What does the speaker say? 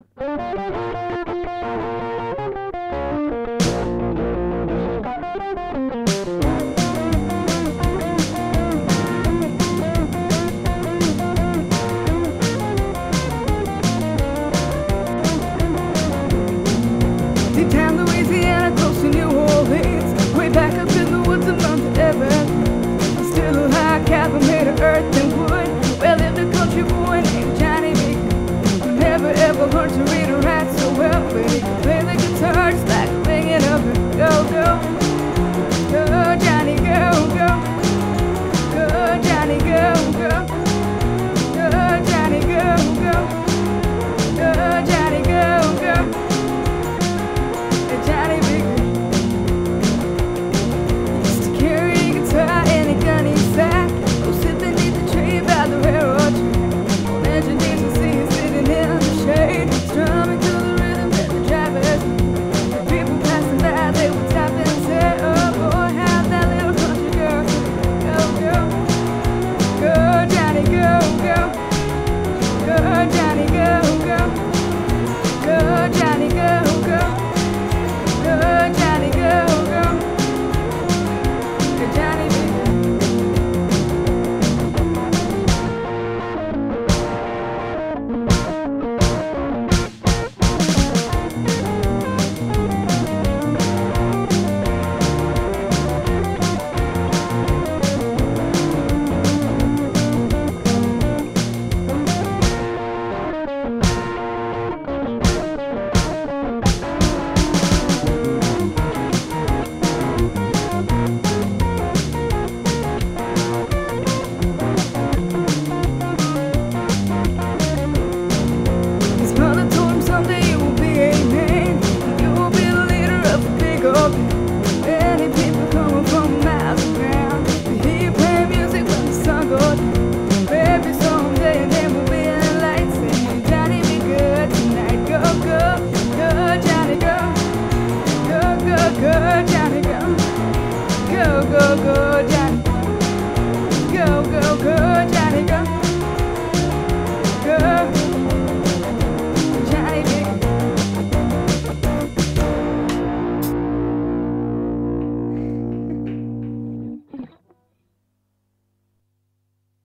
Deep go go Johnny go go,